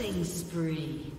Killing spree.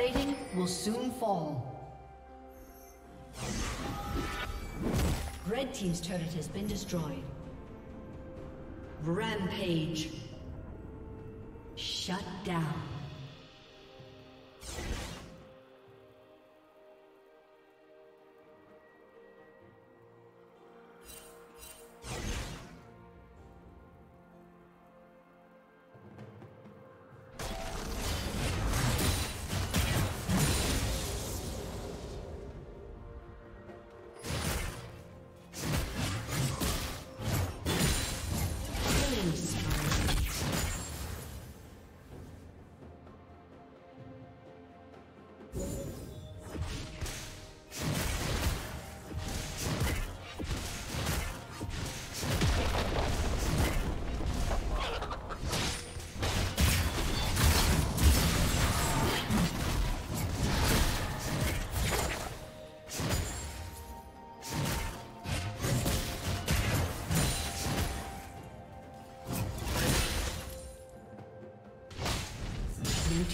Plating will soon fall. Red Team's turret has been destroyed. Rampage. Shut down.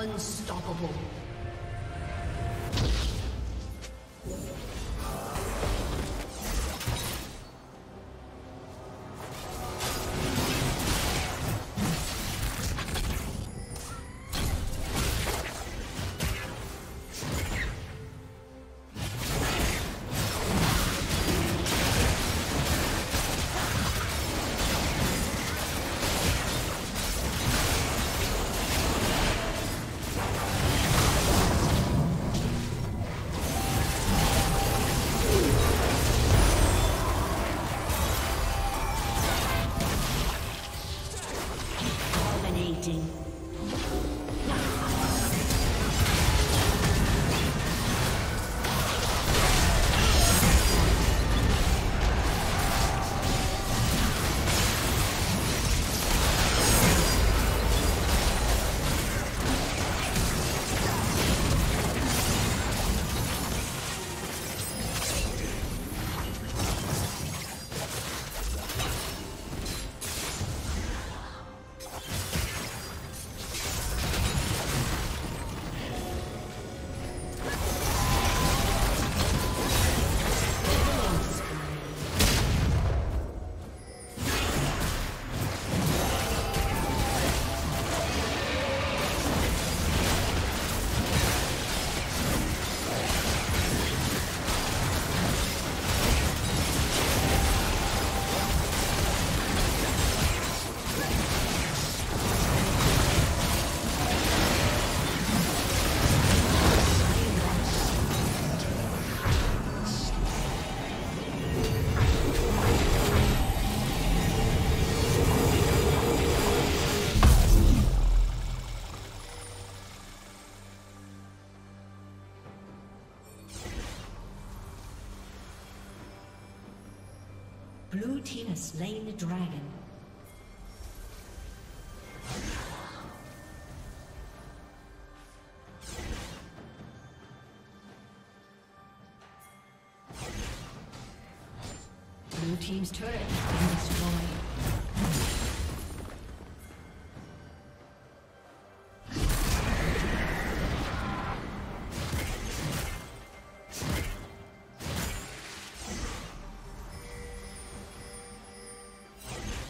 Unstoppable. Slain the dragon. Blue Team's turret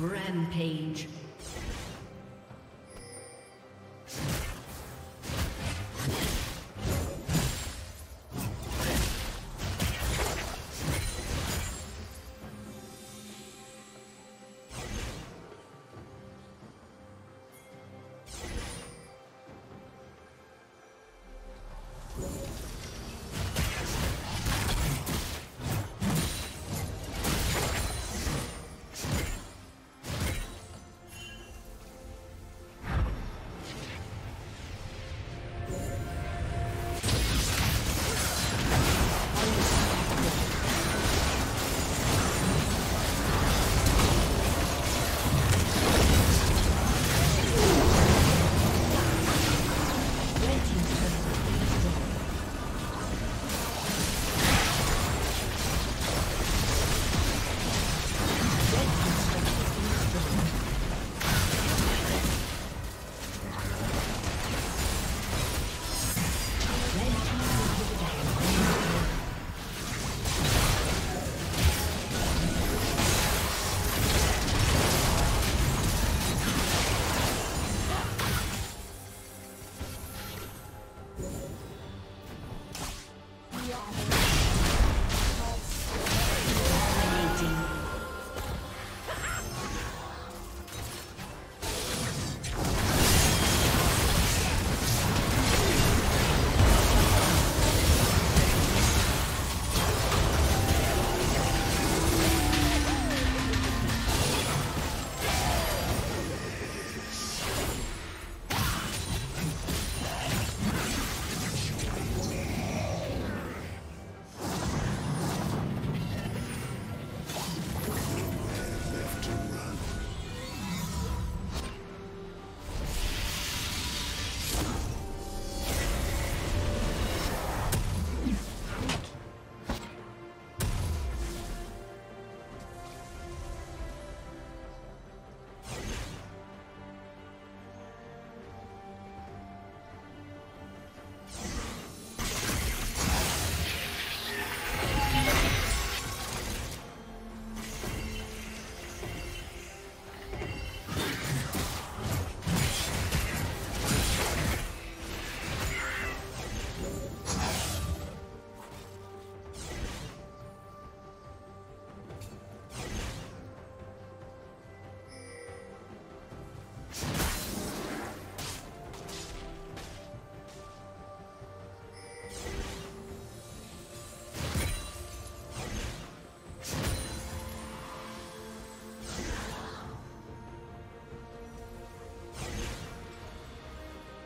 Rampage.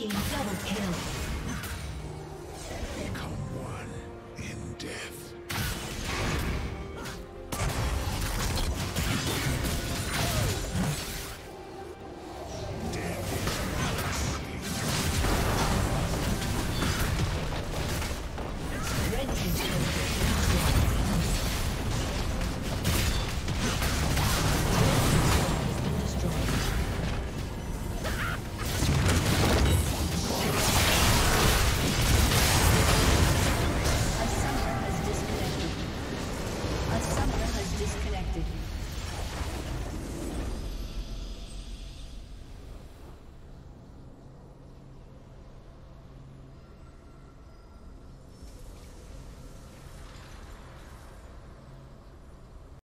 team double kill.